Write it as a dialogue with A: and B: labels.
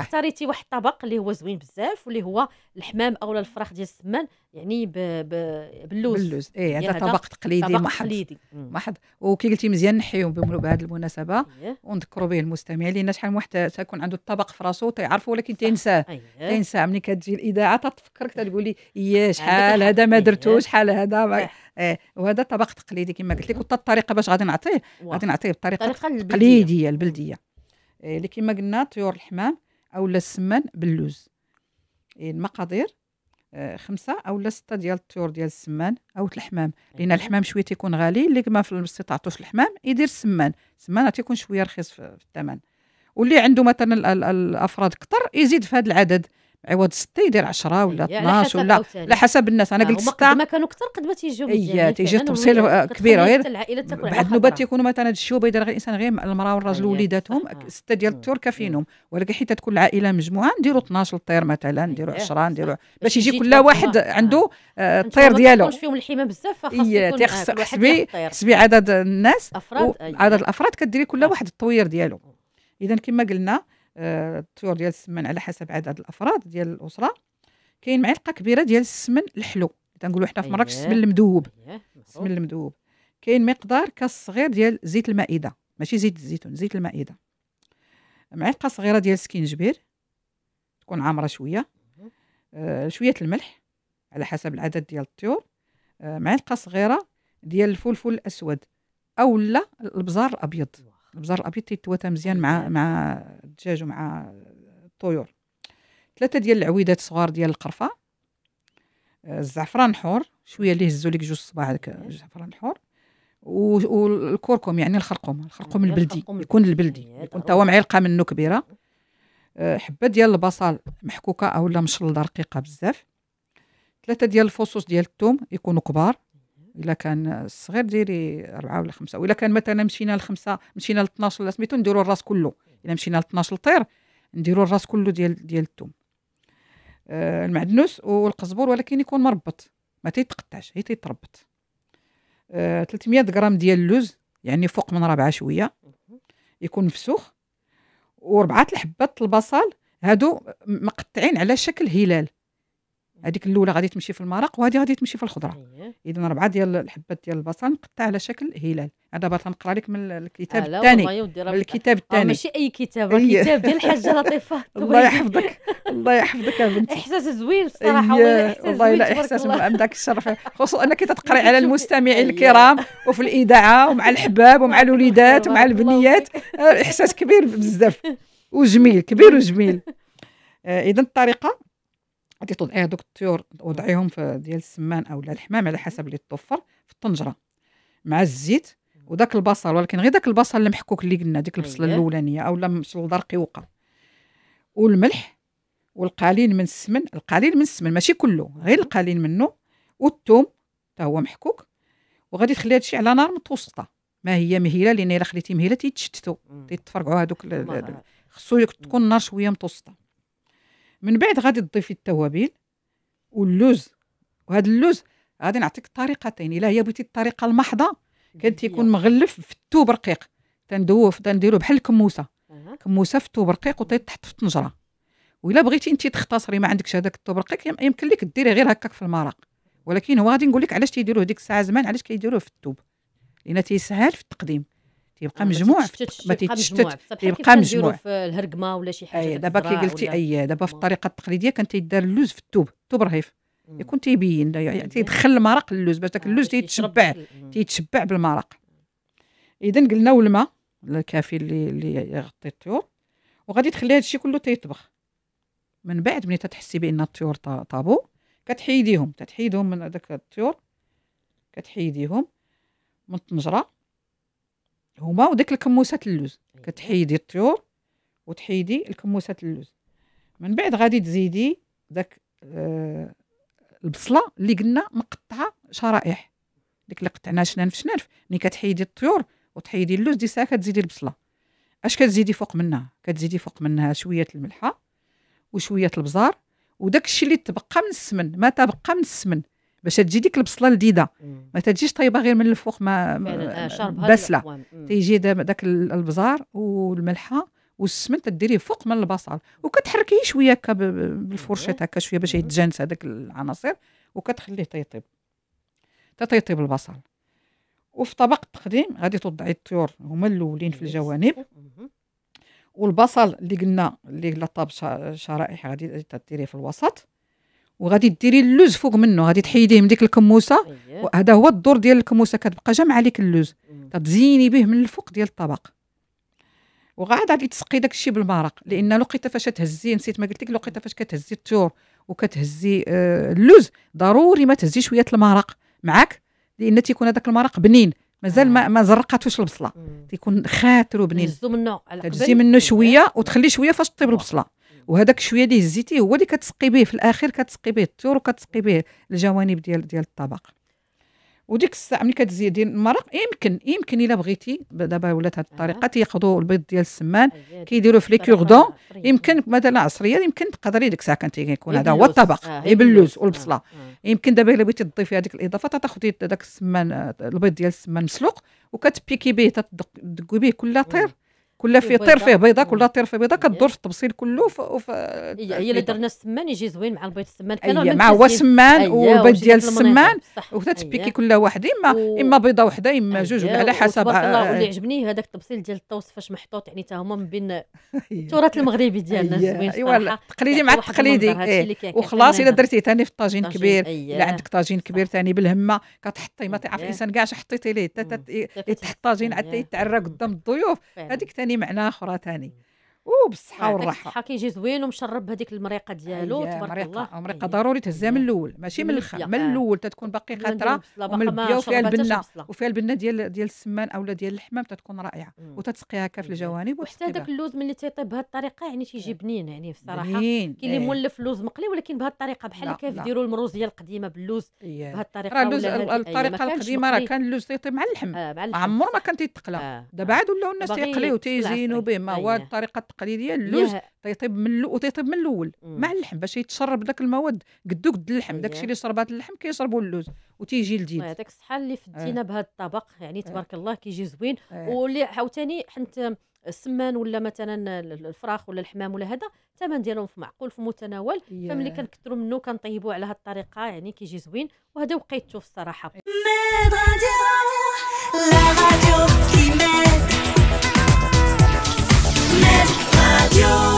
A: صح.
B: اختاريتي واحد الطبق اللي هو زوين بزاف واللي هو الحمام اولا الفراخ ديال السمان يعني ب... ب... باللوز.
A: باللوز. إيه
B: يعني
A: هذا طبق تقليدي
B: طبق
A: محض.
B: تقليدي.
A: محض. وكي قلتي مزيان نحيو بهذه المناسبة.
B: أيه.
A: ونذكروا به المستمعين لأن شحال من واحد تكون عنده الطبق في راسو تيعرفوا ولكن تينساه
B: أيه.
A: تينسى ملي كتجي الإذاعة تتفكرك تقول لي يا
B: عندك
A: شحال
B: الحق.
A: هذا؟ ما
B: إيه.
A: درتوش شحال هذا. إيه. وهذا طبق تقليدي كما قلت لك. وتا الطريقة باش غادي نعطيه. غادي نعطيه
B: بطريقة البلدية.
A: تقليدية البلدية. إيه، اللي كما قلنا طيور الحمام. أو السمان باللوز. إيه، المقادير آه، خمسة. أو سته ديال الطيور ديال السمان أو الحمام. لأن
B: أيه.
A: الحمام شوية تيكون غالي اللي ما في استطاعتوش الحمام يدير السمان. السمان تيكون شوية رخيص في الثمن. واللي عنده مثلا ال- ال- الأفراد كثر يزيد في هذا العدد. عوض ستة يدير 10 ولا
B: أيه. على
A: 12
B: حسب
A: ولا. على حسب الناس أنا
B: آه،
A: قلت
B: قد ما كانوا كثر قد ما تيجيو
A: إيه،
B: مزيانين
A: تيجي آه،
B: كتخلي
A: كبيرة، غير النوبات
B: خضرة.
A: تيكونوا مثلا الشوبه يدير غير الإنسان غير المرأة والراجل ووليداتهم
B: صح، آه.
A: سته ديال. الطيور كافينهم ولكن حيت تكون العائلة مجموعة نديروا 12 طير مثلا نديروا
B: أيه،
A: 10 نديروا. باش يجي كل واحد.
B: آه.
A: عنده آه، الطير
B: ما
A: ديالو
B: كتكونش فيهم الحمام بزاف فخاص
A: إيه،
B: آه،
A: حسبي-. حسبي عدد الناس. عدد الأفراد كديري كل
B: آه.
A: واحد الطوير ديالو إذا كما قلنا آه، الطيور ديال السمن على حسب عدد الأفراد ديال الأسرة كاين معلقة كبيرة ديال السمن الحلو. تنقولوا حنا في مراكش
B: أيه.
A: السمن المذوب
B: أيه،
A: السمن. المذوب كاين مقدار كاس صغير ديال زيت المائدة. ماشي زيت الزيتون زيت المائدة. معلقة صغيرة ديال السكينجبير تكون عامرة
B: شوية.
A: آه شوية الملح على حسب العدد ديال الطيور. آه معلقة صغيرة ديال الفلفل الأسود أو لا البزار الأبيض. البزار الأبيض تيتواتى مزيان مع. مع الدجاج ومع الطيور ثلاثة ديال العويدات صغار ديال القرفة آه، الزعفران الحور شوية اللي هزوا لك جوج صباع هذاك. الزعفران الحور و- والكركم يعني الخرقوم الخرقوم
B: أيه،
A: البلدي يكون
B: البلدي. أيه،
A: يكون. هو معلقة منه كبيرة آه، حبة ديال البصل محكوكة أو لا مشلضه رقيقة بزاف ثلاثة ديال الفصوص ديال الثوم يكونوا كبار إلا كان صغير ديري أربعة ولا خمسة وإلا كان مثلا مشينا لخمسة مشينا ل 12 ولا سميتو نديروا الراس كله إلا مشينا ل 12 طير نديروا الراس كله ديال ديال الثوم آه المعدنوس والقزبور ولكن يكون مربط ما تيتقطعش هي تيتربط. آه 300 غرام ديال اللوز يعني فوق من ربعة
B: شوية.
A: يكون مفسوخ. وربعة الحبات البصل هادو مقطعين على شكل هلال. هذيك الأولى غادي تمشي في المرق وهذه غادي تمشي في الخضرة.
B: أيه.
A: اذا ربعه ديال الحبات ديال البصل مقطع على شكل هلال. هذا دابا تنقرا لك من الكتاب
B: آه،
A: الثاني. من الكتاب
B: آه،
A: الثاني.
B: ماشي أي كتاب راه
A: أي.
B: كتاب ديال الحاجة لطيفة.
A: الله يحفظك. الله يحفظك يا بنتي.
B: إحساس زوين الصراحه والله
A: لا إحساس
B: الله.
A: عندك الشرف. خصوصا أنك تتقري على المستمعين
B: أيه.
A: الكرام وفي الإذاعة ومع الحباب ومع الوليدات ومع البنيات. آه، إحساس كبير بزاف. وجميل كبير وجميل. اذا الطريقة غادي توضعي هذوك الطيور وضعيهم في ديال السمان أو الحمام على حسب اللي توفر في الطنجرة مع الزيت وداك البصل ولكن غير داك البصل المحكوك اللي قلنا ديك
B: البصلة.
A: الأولانية أو لا مشلضه رقيقه والملح والقليل من السمن القليل من السمن ماشي كله غير القليل منه والثوم حتى هو محكوك وغادي تخلي هادشي على نار متوسطة ما هي مهيلة لأن إلا خليتي مهيلة تيتشتتوا
B: مم.
A: تيتفرقعوا هذوك. خصو تكون النار شوية متوسطة من بعد غادي تضيفي التوابل واللوز. وهذا اللوز غادي نعطيك طريقتين. إلا هي بغيتي الطريقة المحضة كان تيكون مغلف في الثوب رقيق. تندوه تنديرو بحال
B: الكموسة.
A: كموسة في الثوب رقيق وتيتحط في الطنجرة. وإلا بغيتي انت تختصري ما عندكش هذاك الثوب رقيق يم- يمكن لك ديري غير هكاك في المرق. ولكن هو غادي نقول لك علاش تيديروه ديك الساعة زمان علاش كيديروه في الثوب لأن تيسهل في التقديم. تيبقى مجموع ما
B: يبقى
A: تيتشتت،
B: مجموع. بصح بحال
A: يبقى
B: كيف كنديرو
A: مجموع.
B: في الهرقمة ولا شي حاجة
A: أي دابا كي قلتي أي دابا في. الطريقة التقليدية كان تيدار اللوز في الثوب الثوب رهيف. يكون تيبين يعني. تيدخل المرق اللوز باش داك
B: آه،
A: اللوز تيتشبع. تيتشبع بالمرق اذا قلنا والماء الكافي اللي اللي يغطي الطيور وغادي تخلي هادشي كله تيطبخ من بعد ملي تتحسي بأن الطيور طا- طابو كتحيديهم تتحيدهم من هذاك الطيور كتحيديهم من الطنجرة هما وديك الكموسات اللوز
B: أييه.
A: كتحيدي الطيور وتحيدي الكموسات اللوز من بعد غادي تزيدي داك آه البصلة اللي قلنا مقطعة شرائح. ديك اللي قطعناها شنان في شنان ملي كتحيدي الطيور وتحيدي اللوز دي ساعه كتزيدي البصلة. اش كتزيدي فوق منها؟ كتزيدي فوق منها شوية الملحة وشوية البزار. وداك الشيء اللي تبقى من السمن ما تبقى من السمن. باش تجي ديك البصلة لذيذه. ما تجيش طيبه غير من الفوق ما
B: فعلا آه،. مم.
A: تيجي دا- داك ال- البزار والملحة والسمن تديريه فوق من البصل وكتحركيه شوية هكا بالفرشيط هكا شوية باش. يتجانس هذاك العناصر وكتخليه تيطيب تيطيب البصل وفي طبق التقديم غادي توضعي الطيور هما الأولين في الجوانب. والبصل اللي قلنا اللي لا طاب شرائح غادي تديريه في الوسط وغادي ديري اللوز فوق منه غادي تحيديه من ديك
B: الكموسة.
A: وهذا هو الدور ديال الكموسة كتبقى جامعه لك اللوز. تزيني به من الفوق ديال الطبق. وغاد غادي تسقي داك الشيء بالمرق لأن لقيت فاش تهزي نسيت ما قلت لك لقيت فاش كتهزي الطيور وكتهزي آه اللوز. ضروري ما تهزي شوية المرق معاك لأن تيكون هذاك المرق بنين. مازال ما ما زرقاتوش
B: البصلة.
A: تيكون خاطر وبنين.
B: نهزو منه.
A: شوية وتخلي شوية فاش طيب البصلة. وهذاك شوية اللي هزيتيه هو اللي كتسقي به في الآخر كتسقي به الطيور وكتسقي به الجوانب ديال ديال الطبق وديك الساعة ملي كتزيدي المرق يمكن يمكن إلا بغيتي دابا ولات هذه الطريقة تياخذوا البيض ديال السمان. كيديروا في لي كوردون. يمكن مثلا عصرية يمكن تقدري ديك الساعة كان تيكون هذا هو. الطبق
B: آه،
A: غير باللوز
B: آه،
A: والبصلة
B: آه.
A: يمكن دابا إلا بغيتي تضيفي هذيك الإضافة تاخذي هذاك السمان البيض ديال السمان مسلوق وكتبيكي به تدقي به كل طير كل في طير
B: بيضة.
A: فيه بيضة
B: مم.
A: كل طير فيه بيضة
B: أييه.
A: كدور في التبصيل كله وف-
B: هي اللي درنا السمان يجي زوين مع البيض السمان
A: أيه مع هو سمان
B: أييه،
A: والبيض ديال. السمان. وتتبيكي
B: أييه.
A: كل واحد اما
B: و-
A: إما بيضة وحدة إما جوج على حسب
B: وتبارك الله
A: آه،
B: واللي عجبني هذاك التبصيل ديال الطوس فاش محطوط يعني تا هما من بين. التراث المغربي ديالنا. زوين
A: ايوا مع
B: واحد
A: التقليدي
B: هادشي
A: إيه.
B: كيعجبني
A: وخلاص الا
B: أنا.
A: درتيه ثاني في الطاجين
B: طاجين،
A: كبير. الا عندك طاجين كبير. ثاني بالهمة كتحطي ما تعرف. الإنسان كاع حطيتي ليه حتى
B: مم.
A: تت-
B: حتى
A: يتحط طاجين حتى
B: أييه.
A: يتعرى قدام الضيوف. هذيك ثاني معنى أخرى ثاني. وبالصحه والراحة
B: الصحة كيجي زوين ومشرب هذيك المريقة ديالو
A: أييه،
B: تبارك الله
A: مريقة مريقه
B: أييه.
A: ضروري تهزها من. الأول ماشي من.
B: البداية،
A: من
B: آه.
A: الأول تتكون باقي
B: خطرة
A: وملبيه وفيها البنه. وفيها البنه ديال ديال السمان اولا ديال الحمام تتكون
B: رائعة.
A: وتتسقيها
B: أييه.
A: الجوانب
B: وحتى هذاك. اللوز ملي تيطيب بهذه الطريقة يعني تيجي بنين يعني بصراحة
A: بنين،
B: كاين اللي
A: إيه.
B: مولف اللوز مقلي ولكن بهذه الطريقة بحال كيف
A: لا.
B: يديروا المروزيه القديمة باللوز
A: إيه.
B: بهذه الطريقة
A: راه اللوز
B: ما الطريقة
A: القديمة راه. كان اللوز تيطيب مع اللحم
B: آه
A: عمر ما. كان تيتقلى
B: آه.
A: دابا عاد ولاو الناس تيقليو. تيزينوا به ما هو
B: أييه.
A: الطريقة التقليديه اللوز تيطيب من اللو وتيطيب من
B: الأول.
A: مع اللحم باش يتشرب داك المواد قدو قد اللحم داك الشيء
B: أييه.
A: اللي شربات اللحم كيشربوا اللوز وتيجي لذيذ
B: يعطيك الصحة اللي فدينا بهذا الطبق يعني تبارك الله كيجي زوين
A: آه.
B: واللي عاوتاني حنت السمان ولا مثلا الفراخ ولا الحمام ولا هذا الثمن ديالهم في معقول في متناول. فملي كنكثروا منه كنطيبوه على هذه الطريقة يعني كيجي زوين وهذا وقيته في
C: الصراحة Yo...